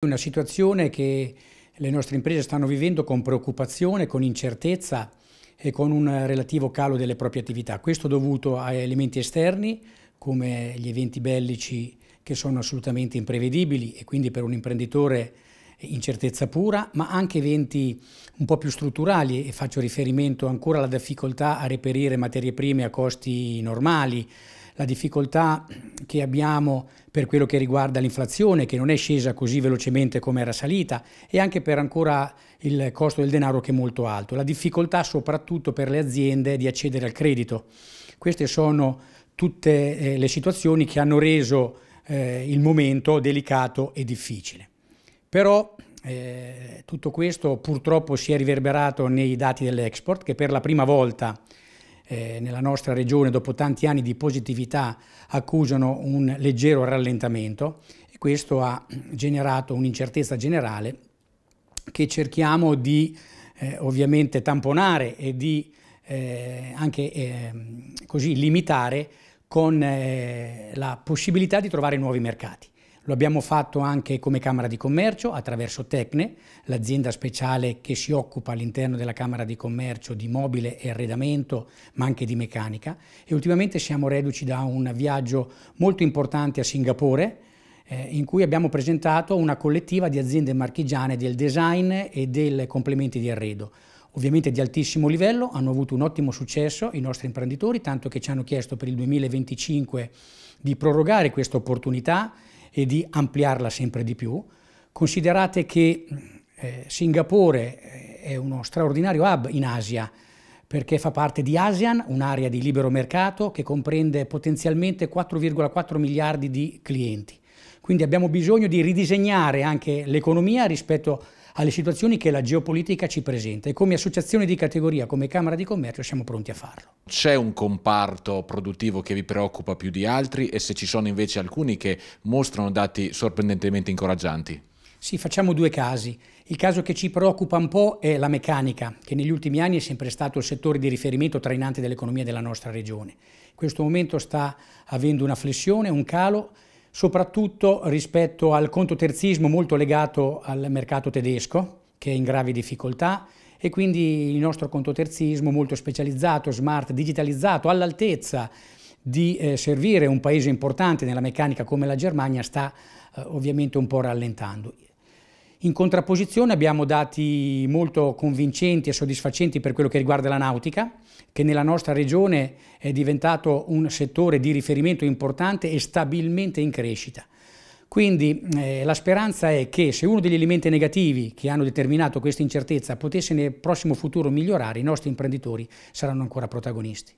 Una situazione che le nostre imprese stanno vivendo con preoccupazione, con incertezza e con un relativo calo delle proprie attività. Questo dovuto a elementi esterni come gli eventi bellici che sono assolutamente imprevedibili e quindi per un imprenditore incertezza pura, ma anche eventi un po' più strutturali e faccio riferimento ancora alla difficoltà a reperire materie prime a costi normali, la difficoltà che abbiamo per quello che riguarda l'inflazione, che non è scesa così velocemente come era salita, e anche per ancora il costo del denaro che è molto alto, la difficoltà soprattutto per le aziende di accedere al credito. Queste sono tutte eh, le situazioni che hanno reso eh, il momento delicato e difficile. Però eh, tutto questo purtroppo si è riverberato nei dati dell'export che per la prima volta eh, nella nostra regione dopo tanti anni di positività accusano un leggero rallentamento e questo ha generato un'incertezza generale che cerchiamo di eh, ovviamente tamponare e di eh, anche ehm, così limitare con eh, la possibilità di trovare nuovi mercati. Lo abbiamo fatto anche come Camera di Commercio attraverso Tecne, l'azienda speciale che si occupa all'interno della Camera di Commercio di mobile e arredamento, ma anche di meccanica. E ultimamente siamo reduci da un viaggio molto importante a Singapore, eh, in cui abbiamo presentato una collettiva di aziende marchigiane del design e dei complementi di arredo. Ovviamente di altissimo livello, hanno avuto un ottimo successo i nostri imprenditori, tanto che ci hanno chiesto per il 2025 di prorogare questa opportunità e di ampliarla sempre di più. Considerate che eh, Singapore eh, è uno straordinario hub in Asia perché fa parte di ASEAN, un'area di libero mercato che comprende potenzialmente 4,4 miliardi di clienti. Quindi abbiamo bisogno di ridisegnare anche l'economia rispetto alle situazioni che la geopolitica ci presenta e come associazione di categoria, come Camera di Commercio siamo pronti a farlo. C'è un comparto produttivo che vi preoccupa più di altri e se ci sono invece alcuni che mostrano dati sorprendentemente incoraggianti? Sì, facciamo due casi. Il caso che ci preoccupa un po' è la meccanica, che negli ultimi anni è sempre stato il settore di riferimento trainante dell'economia della nostra regione. In questo momento sta avendo una flessione, un calo, soprattutto rispetto al contoterzismo molto legato al mercato tedesco, che è in gravi difficoltà, e quindi il nostro contoterzismo molto specializzato, smart, digitalizzato, all'altezza di eh, servire un paese importante nella meccanica come la Germania sta eh, ovviamente un po' rallentando. In contrapposizione abbiamo dati molto convincenti e soddisfacenti per quello che riguarda la nautica, che nella nostra regione è diventato un settore di riferimento importante e stabilmente in crescita. Quindi eh, la speranza è che se uno degli elementi negativi che hanno determinato questa incertezza potesse nel prossimo futuro migliorare, i nostri imprenditori saranno ancora protagonisti.